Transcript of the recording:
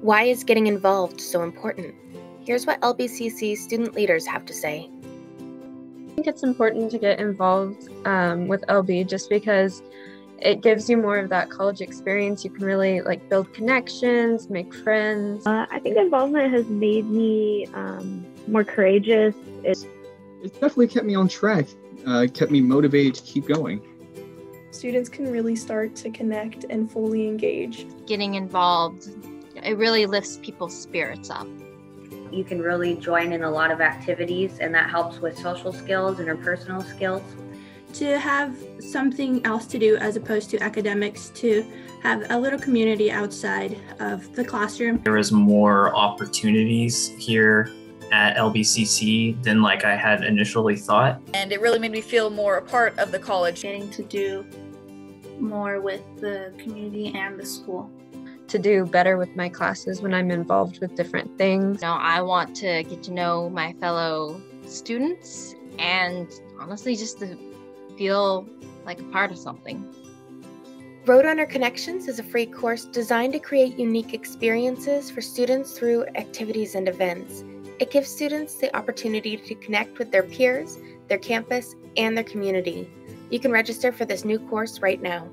Why is getting involved so important? Here's what LBCC student leaders have to say. I think it's important to get involved um, with LB just because it gives you more of that college experience. You can really like build connections, make friends. Uh, I think involvement has made me um, more courageous. It's, it's definitely kept me on track, uh, kept me motivated to keep going. Students can really start to connect and fully engage. Getting involved, it really lifts people's spirits up. You can really join in a lot of activities, and that helps with social skills, and interpersonal skills to have something else to do as opposed to academics, to have a little community outside of the classroom. There is more opportunities here at LBCC than like I had initially thought. And it really made me feel more a part of the college. Getting to do more with the community and the school. To do better with my classes when I'm involved with different things. You know, I want to get to know my fellow students and honestly just to feel like a part of something. Roadrunner Connections is a free course designed to create unique experiences for students through activities and events. It gives students the opportunity to connect with their peers, their campus, and their community. You can register for this new course right now.